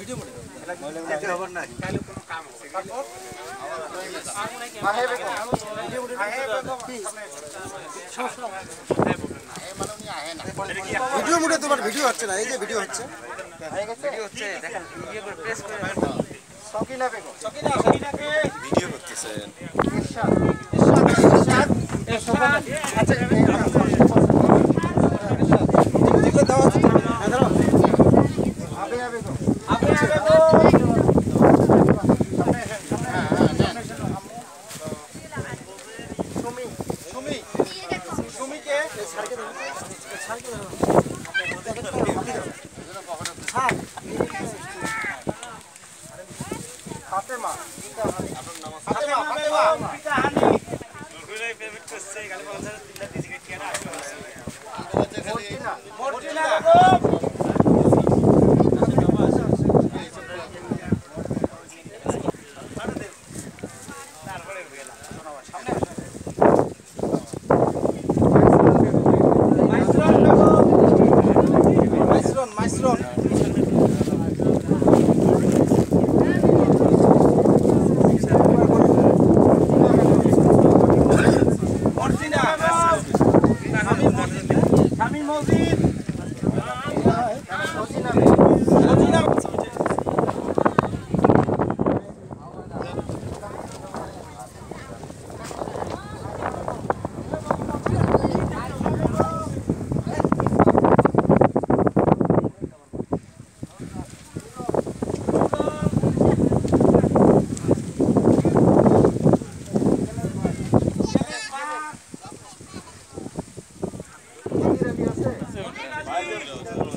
Video মুডে তোমার video হচ্ছে না এই যে ভিডিও হচ্ছে। ভিডিও হচ্ছে ফাতেমা ফাতেমা ফাতেমা পিতা হানি লুকুলাই পেমেন্ট করছে গালি বলছে তিনটা দিছি কেন Yeah.